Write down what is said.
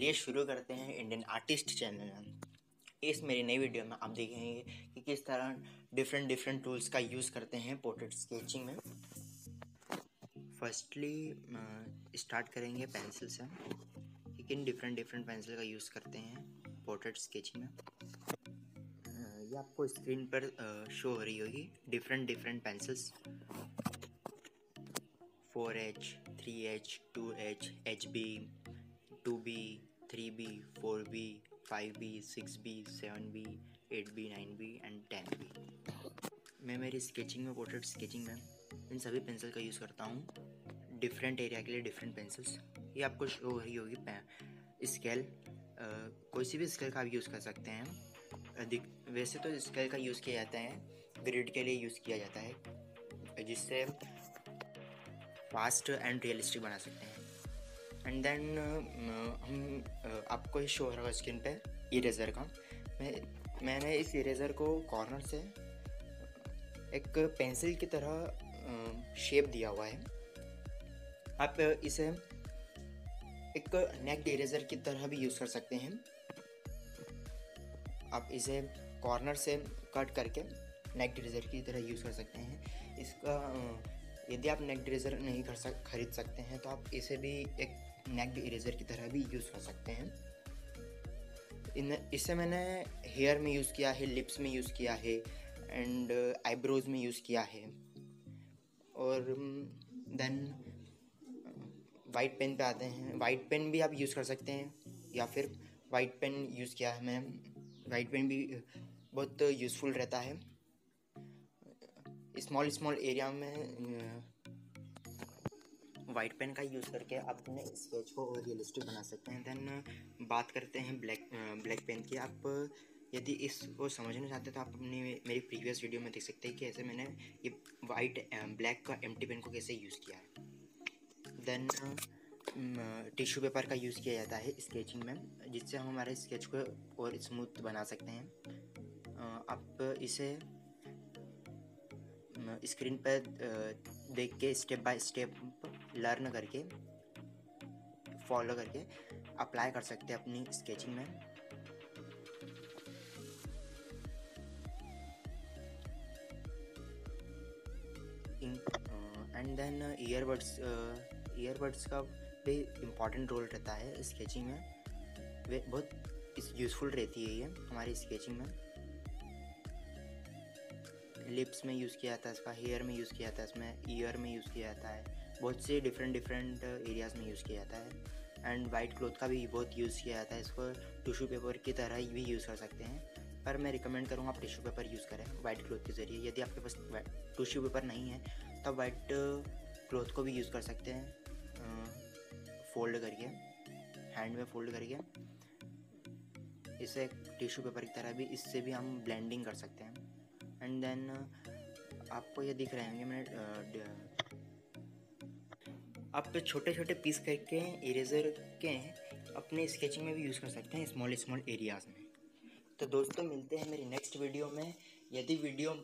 चलिए शुरू करते हैं इंडियन आर्टिस्ट चैनल इस मेरी नई वीडियो में आप देखेंगे कि किस तरह डिफरेंट डिफरेंट टूल्स का यूज़ करते हैं पोर्ट्रेट स्केचिंग में। फर्स्टली स्टार्ट करेंगे पेंसिल से कि किन डिफरेंट डिफरेंट पेंसिल का यूज़ करते हैं पोर्ट्रेट स्केचिंग में। ये आपको स्क्रीन पर शो हो रही होगी different different pencils four H three H two H H B two B three B, four B, five B, six B, seven B, eight B, nine B and ten B. मैं मेरी sketching में, portrait sketching में इन सभी pencil का use करता हूँ। Different area के लिए डिफरेंट पेंसिल्स। ये आपको शो हो रही होगी स्केल। कोई सी भी स्केल का आप यूज़ कर सकते हैं। अधिक, वैसे तो स्केल का यूज़ किया जाता है। ग्रिड के लिए यूज़ किया जाता है। जिससे फास्ट एंड रियलिस्टिक बना सकते हैं। एंड देन हम आपको शो हो रहा स्क्रीन पे इरेज़र का। मैं, मैंने इस इरेज़र को कॉर्नर से एक पेंसिल की तरह शेप दिया हुआ है। आप इसे एक नेक इरेज़र की तरह भी यूज़ कर सकते हैं। आप इसे कॉर्नर से कट करके नेक इरेज़र की तरह यूज़ कर सकते हैं। इसका यदि आप नेक इरेज़र नहीं कर खरीद सकते हैं तो आप इसे भी एक नेक इरेज़र की तरह भी यूज़ कर सकते हैं। इन, इसे मैंने हेयर में यूज़ किया है लिप्स में यूज़ किया है एंड आईब्रोज में यूज़ किया है। और देन वाइट पेन पे आते हैं। वाइट पेन भी आप यूज़ कर सकते हैं, या फिर वाइट पेन यूज़ किया है मैंने। वाइट पेन भी बहुत यूज़फुल रहता है। स्मॉल स्मॉल एरिया में वाइट पेन का यूज़ करके आप अपने स्केच को और रियलिस्टिक बना सकते हैं। देन बात करते हैं ब्लैक ब्लैक पेन की। आप यदि इसको समझना चाहते हैं तो आप अपनी, मेरी प्रीवियस वीडियो में देख सकते हैं कि ऐसे मैंने ये वाइट ब्लैक का एमटी पेन को कैसे यूज़ किया है। देन टिश्यू पेपर का यूज़ किया जाता है स्केचिंग में, जिससे हम हमारे स्केच को और स्मूथ बना सकते हैं। आप इसे स्क्रीन पर देख के स्टेप बाय स्टेप लर्न करके फॉलो करके अप्लाई कर सकते हैं अपनी स्केचिंग में। एंड देन ईयरबड्स ईयरबड्स का भी इंपॉर्टेंट रोल रहता है स्केचिंग में। वे बहुत यूज़फुल रहती है ये हमारी स्केचिंग में। लिप्स में यूज़ किया जाता है, इसका हेयर में यूज़ किया जाता है, इसमें ईयर में यूज़ किया जाता है। बहुत से डिफरेंट डिफरेंट एरियाज़ में यूज़ किया जाता है। एंड वाइट क्लोथ का भी बहुत यूज़ किया जाता है, इसको टिशू पेपर की तरह भी यूज़ कर सकते हैं। पर मैं रिकमेंड करूँगा आप टिशू पेपर यूज़ करें वाइट क्लोथ के ज़रिए। यदि आपके पास टिशू पेपर नहीं है तो वाइट क्लोथ को भी यूज़ कर सकते हैं फोल्ड करके हैंड में फोल्ड करके। इसे टिशू पेपर की तरह भी, इससे भी हम ब्लेंडिंग कर सकते हैं। एंड देन आपको ये दिख रहे होंगे, मैंने आप छोटे छोटे पीस करके इरेज़र के अपने स्केचिंग में भी यूज़ कर सकते हैं स्मॉल स्मॉल एरियाज़ में। तो दोस्तों, मिलते हैं मेरी नेक्स्ट वीडियो में। यदि वीडियो